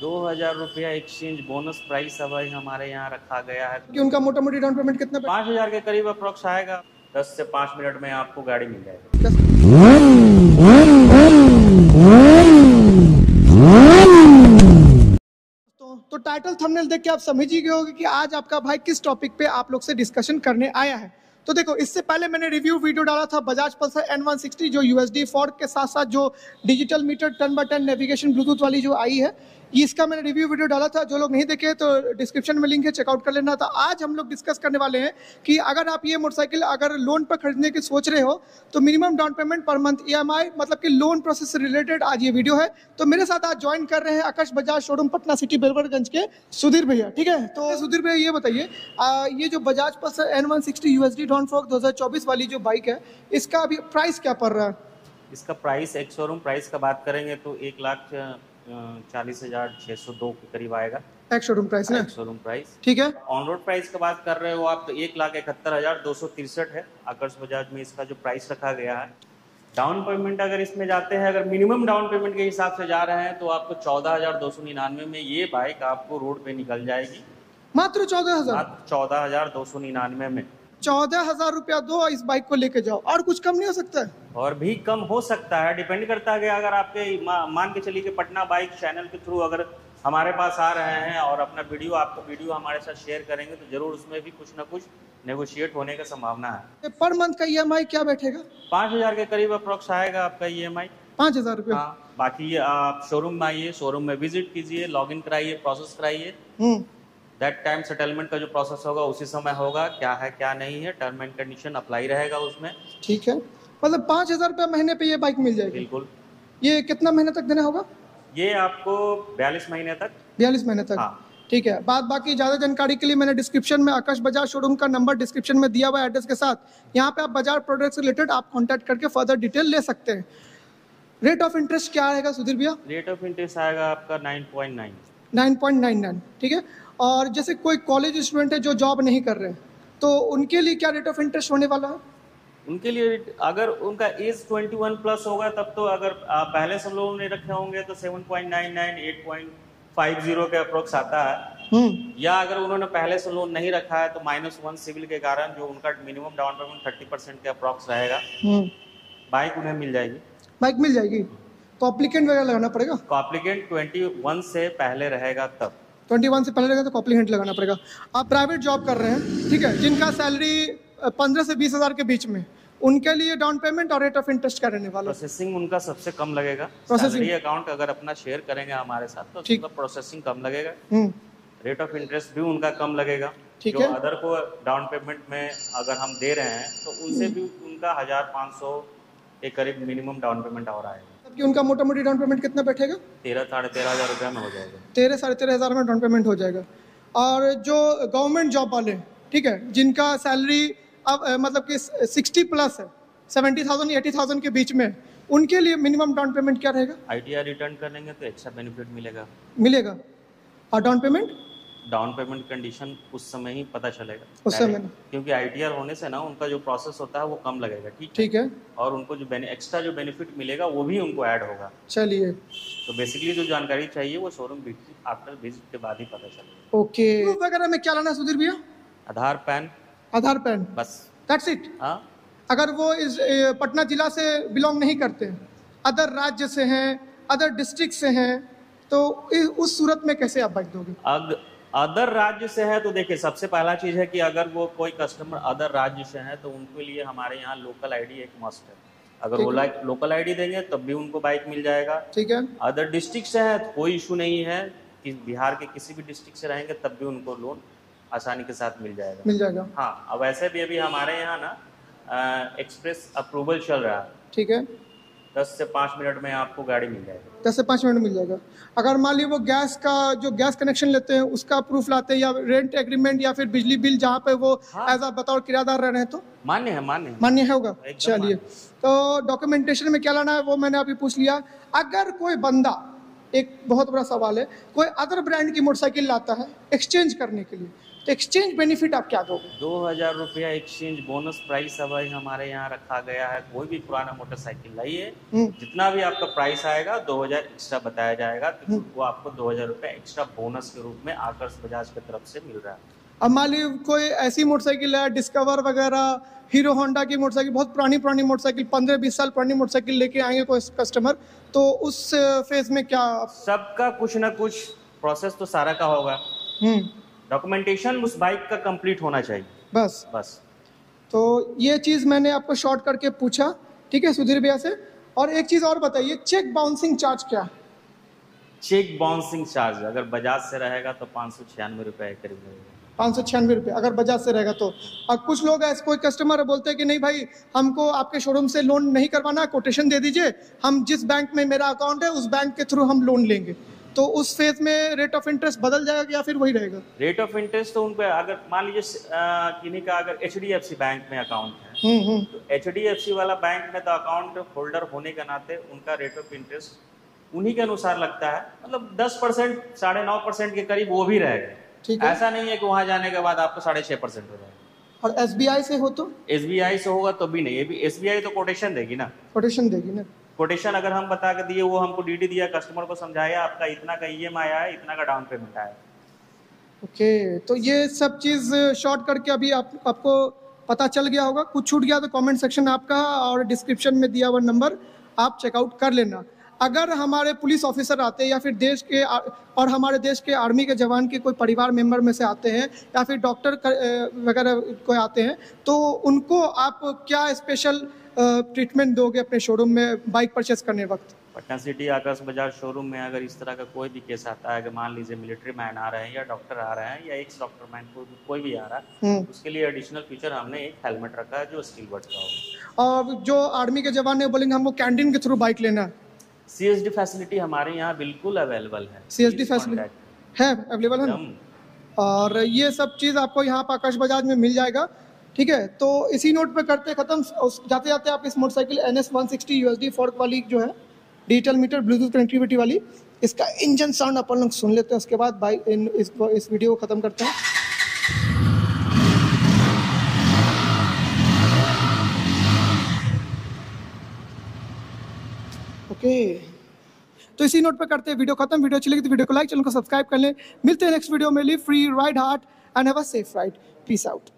दो हज़ार रुपया एक्सचेंज बोनस प्राइस अब हमारे यहाँ रखा गया है। कि उनका मोटा मोटी डाउन पेमेंट कितना पाँच हज़ार के करीब अप्रोक्स आएगा। दस से पाँच मिनट में आपको गाड़ी मिल जाएगी। तो, तो टाइटल थंबनेल देख के आप समझ ही गए होंगे कि आज आपका भाई किस टॉपिक पे आप लोग से डिस्कशन करने आया है। तो देखो, इससे पहले मैंने रिव्यू वीडियो डाला था बजाज पल्सर एन जो यूएसडी फोर्ड के साथ साथ जो digital meter turn by turn navigation bluetooth वाली जो आई है, इसका मैंने रिव्यू वीडियो डाला था। जो लोग नहीं देखे तो डिस्क्रिप्शन में लिंक है चेकआउट कर लेना था। आज हम लोग डिस्कस करने वाले हैं कि अगर आप ये मोटरसाइकिल अगर लोन पर खरीदने की सोच रहे हो तो minimum down payment per month EMI मतलब कि लोन प्रोसेस से रिलेटेड आज ये वीडियो है। तो मेरे साथ आज ज्वाइन कर रहे हैं आकाश बजाज शोरूम पटना सिटी बेलवरगंज के सुधीर भैया, ठीक है? तो सुधीर भैया, ये बताइए ये जो Bajaj pulsar N one sixty down fork दो वाली जो बाइक है इसका अभी प्राइस क्या पड़ रहा है? इसका प्राइस एक शोरूम प्राइस का बात करेंगे तो एक लाख चालीस हज़ार छः सौ दो के करीब आएगा। एक शोरूम प्राइस ना? एक शोरूम प्राइस ठीक है। ऑन रोड प्राइस का बात कर रहे हो आप तो एक लाख इकहत्तर हज़ार दो सौ तिरसठ है। आकर्ष बजाज में इसका जो प्राइस रखा गया है। डाउन पेमेंट अगर इसमें जाते हैं अगर मिनिमम डाउन पेमेंट के हिसाब से जा रहे हैं तो आपको चौदह हज़ार दो सौ निन्यानवे में ये बाइक आपको रोड पे निकल जाएगी। मात्र चौदह हज़ार? चौदह हज़ार दो सौ निन्यानवे में। चौदह हज़ार रुपया दो इस बाइक को लेके जाओ। और कुछ कम नहीं हो सकता है? और भी कम हो सकता है। डिपेंड करता है कि अगर आपके मा, मान के चलिए कि पटना बाइक चैनल के थ्रू अगर हमारे पास आ रहे हैं और अपना वीडियो आपका वीडियो हमारे साथ शेयर करेंगे तो ज़रूर उसमें भी कुछ ना कुछ नेगोशिएट होने का संभावना है। पर मंथ का ईएमआई क्या बैठेगा? पाँच हज़ार के करीब अप्रोक्स आएगा आपका ई एम आई पाँच हज़ार रुपया। हाँ बाकी आप शोरूम में आइए शोरूम में विज़िट कीजिए लॉग इन कराइए प्रोसेस कराइए। दैट टाइम सेटलमेंट का जो प्रोसेस होगा उसी समय होगा। क्या है क्या नहीं है टर्म एंड कंडीशन अप्लाई रहेगा उसमें। ठीक है। मतलब पाँच हज़ार रुपया महीने पे ये बाइक मिल जाएगी। बिल्कुल। ये कितना महीने तक देना होगा? ये आपको बयालीस महीने तक। बयालीस महीने तक। हाँ। ठीक है। बात बाकी ज़्यादा जानकारी के लिए मैंने डिस्क्रिप्शन में आकाश बजाज शोरूम का नंबर डिस्क्रिप्शन में दिया हुआ एड्रेस के साथ यहाँ पे आप बजाज प्रोडक्ट से रिलेटेड आप कॉन्टैक्ट करके फर्दर डिटेल ले सकते हैं। रेट ऑफ़ इंटरेस्ट क्या रहेगा सुधीर भैया? रेट ऑफ़ इंटरेस्ट आएगा आपका nine point nine nine point nine nine ठीक है? और जैसे कोई कॉलेज स्टूडेंट है जो जॉब नहीं कर रहे तो उनके लिए क्या रेट ऑफ़ इंटरेस्ट होने वाला है? उनके लिए अगर उनका एज 21 प्लस होगा तब तो अगर पहले से लोगों ने रखे होंगे तो 7.99 8.50 के अप्रोक्स आता है। हम्म। या अगर उन्होंने पहले से लोन नहीं रखा है तो माइनस वन सिविल के कारण जो उनका minimum down payment thirty percent के अप्रोक्स रहेगा। बाइक हम्म। उन्हें मिल जाएगी। बाइक मिल जाएगी। तो अप्लीकेंट वगैरह लगाना पड़ेगा? तो अप्लीकेंट ट्वेंटी वन से पहले रहेगा तब। ट्वेंटी वन से पहले रहेगा तो कॉपली हिंट लगाना पड़ेगा। आप प्राइवेट जॉब कर रहे हैं ठीक है? जिनका सैलरी पंद्रह से बीस हज़ार के बीच में उनके लिए डाउन पेमेंट और रेट ऑफ़ इंटरेस्ट का रहने वाला? प्रोसेसिंग उनका सबसे कम लगेगा। प्रोसेसिंग अकाउंट अगर अपना शेयर करेंगे हमारे साथ तो ठीक। प्रोसेसिंग कम लगेगा। रेट ऑफ़ इंटरेस्ट भी उनका कम लगेगा। ठीक है। अदर को डाउन पेमेंट में अगर हम दे रहे हैं तो उनसे भी उनका हज़ार पाँच सौ के करीब मिनिमम डाउन पेमेंट और आएगा। कि उनका मोटा मोटी डाउन पेमेंट कितना बैठेगा? तेरह साढ़े तेरह हज़ार रुपया में हो जाएगा। तेरह साढ़े तेरह हज़ार में डाउन पेमेंट हो जाएगा। और जो गवर्नमेंट जॉब वाले ठीक है जिनका सैलरी अब मतलब कि सिक्सटी प्लस है सेवेंटी थाउज़ेंड एटी थाउज़ेंड के बीच में उनके लिए मिनिमम डाउन पेमेंट क्या रहेगा? आई रिटर्न करेंगे तो एक्स्ट्रा बेनिफिट मिलेगा। मिलेगा। और down payment down payment condition उस समय ही पता चलेगा। उस समय क्योंकि आईटीआर होने से ना उनका जो प्रोसेस होता है वो कम लगेगा ठीक ठीक है। और उनको जो एक्स्ट्रा जो बेनिफिट मिलेगा वो भी उनको ऐड होगा। चलिए। तो बेसिकली जो जानकारी चाहिए वो शोरूम आफ्टर विज़िट के बाद ही पता चलेगा। ओके। वगैरह में क्या लाना सुधीर भैया? आधार पैन। आधार पैन। बस। दैट्स इट हाँ। अगर वो इस पटना जिला से बिलोंग नहीं करते अदर राज्य से हैं अदर डिस्ट्रिक्ट से हैं तो उस सूरत में कैसे आप बाइक दोगे? अदर राज्य से है तो देखिए सबसे पहला चीज़ है कि अगर वो कोई कस्टमर अदर राज्य से है तो उनके लिए हमारे यहाँ लोकल आईडी एक मस्ट है। अगर वो लाइक लोकल आईडी देंगे तब भी उनको बाइक मिल जाएगा। ठीक है। अदर डिस्ट्रिक्ट से है तो कोई इशू नहीं है कि बिहार के किसी भी डिस्ट्रिक्ट से रहेंगे तब भी उनको लोन आसानी के साथ मिल जाएगा। मिल जाएगा। हाँ अब ऐसे भी अभी हमारे यहाँ ना एक्सप्रेस अप्रूवल चल रहा है। ठीक है। दस से पाँच मिनट में आपको गाड़ी मिल जाएगी। दस से पाँच मिनट मिल जाएगा। अगर मान ली वो गैस का जो गैस कनेक्शन लेते हैं उसका प्रूफ लाते हैं या रेंट एग्रीमेंट या फिर बिजली बिल जहाँ पे वो एज आप बताओ किराएदार रह रहे हैं तो? मान्य है मान्य मान्य है होगा। चलिए। तो डॉक्यूमेंटेशन में क्या लाना है वो मैंने अभी पूछ लिया। अगर कोई बंदा एक बहुत बड़ा सवाल है। कोई अदर ब्रांड की मोटरसाइकिल लाता है एक्सचेंज करने के लिए? तो एक्सचेंज बेनिफिट आप क्या दोगे? दो हज़ार रुपया एक्सचेंज बोनस प्राइस अब हमारे यहाँ रखा गया है। कोई भी पुराना मोटरसाइकिल लाइए। हम्म। जितना भी आपका प्राइस आएगा दो हज़ार एक्स्ट्रा बताया जाएगा तो वो आपको दो हज़ार रुपया एक्स्ट्रा बोनस के रूप में आकर्ष बजाज की तरफ़ से मिल रहा है। अब मान लीजिए कोई ऐसी मोटरसाइकिल है डिस्कवर वगैरह हीरो होंडा की मोटरसाइकिल बहुत पुरानी पुरानी मोटरसाइकिल पंद्रह बीस साल पुरानी मोटरसाइकिल लेके आएँगे कोई कस्टमर तो उस फ़ेज़ में क्या सबका कुछ ना कुछ प्रोसेस तो सारा का होगा। हम्म। डॉक्यूमेंटेशन उस बाइक का कंप्लीट होना चाहिए। बस। बस। तो ये चीज़ मैंने आपको शॉर्ट करके पूछा ठीक है सुधीर भैया से। और एक चीज़ और बताइए चेक बाउंसिंग चार्ज क्या है? चेक बाउंसिंग चार्ज अगर बजाज से रहेगा तो पाँच सौ छियानवे रुपये के करीब लगेगा। पाँच सौ छियानवे रुपये अगर बजाज से रहेगा तो। अब कुछ लोग ऐसे कोई कस्टमर बोलते हैं कि नहीं भाई हमको आपके शोरूम से लोन नहीं करवाना कोटेशन दे दीजिए हम जिस बैंक में मेरा अकाउंट है उस बैंक के थ्रू हम लोन लेंगे। तो उस फ़ेज़ में रेट ऑफ़ इंटरेस्ट बदल जाएगा या फिर वही रहेगा? रेट ऑफ़ इंटरेस्ट तो उन पे अगर मान लीजिए किन्हीं का अगर एचडीएफसी बैंक में अकाउंट है हम्म हम्म। तो एचडीएफसी वाला बैंक में तो अकाउंट होल्डर होने के नाते उनका रेट ऑफ़ इंटरेस्ट उन्हीं के अनुसार लगता है। मतलब दस परसेंट साढ़े नौ परसेंट के करीब वो भी रहेगा। ठीक है। ऐसा नहीं है कि वहाँ जाने के बाद आपको साढ़े छह परसेंट हो जाएगा। और SBI से हो तो? SBI से होगा तो भी नहीं एस तो कोटेशन देगी ना। कोटेशन देगी ना। कोटेशन अगर हम बता के दिए वो हमको डीडी दिया कस्टमर को समझाया आपका इतना का ई आया है इतना का डाउन पेमेंट आया। ओके तो ये सब चीज़ शॉर्ट करके अभी आप आपको पता चल गया होगा। कुछ छूट गया तो कमेंट सेक्शन आपका और डिस्क्रिप्शन में दिया हुआ नंबर आप चेकआउट कर लेना। अगर हमारे पुलिस ऑफिसर आते हैं या फिर देश के और हमारे देश के आर्मी के जवान के कोई परिवार मेंबर में से आते हैं या फिर डॉक्टर वगैरह कोई आते हैं तो उनको आप क्या स्पेशल ट्रीटमेंट दोगे अपने शोरूम में बाइक परचेस करने वक्त? पटना सिटी आकाश बाज़ार शोरूम में अगर इस तरह का कोई भी केस आता है कि मान लीजिए मिलिट्री मैन आ रहे हैं या डॉक्टर आ रहे हैं या एक्स डॉक्टर मैन कोई कोई भी आ रहा है हम्म। उसके लिए एडिशनल फीचर हमने एक हेलमेट रखा है जो स्टील बट का होगा। और जो आर्मी के जवान है बोलेंगे हमको कैंटीन के थ्रू बाइक लेना है। सी फैसिलिटी हमारे यहाँ बिल्कुल अवेलेबल है। CSD Please फैसिलिटी है अवेलेबल है और ये सब चीज़ आपको यहाँ पर आकाश बजाज में मिल जाएगा ठीक है? तो इसी नोट पे करते खत्म। जाते जाते आप इस motorcycle N S one sixty U S D fork वाली जो है डिजिटल मीटर ब्लूटूथ कनेक्टिविटी वाली इसका इंजन साउंड अपन लोग सुन लेते हैं। उसके बाद बाइक इस, इस वीडियो को ख़त्म करते हैं। ओके। तो इसी नोट पे करते हैं वीडियो खत्म। वीडियो अच्छी लगी तो वीडियो को लाइक चैनल को सब्सक्राइब कर लें। मिलते हैं नेक्स्ट वीडियो में। Live free ride hard and have a safe ride peace out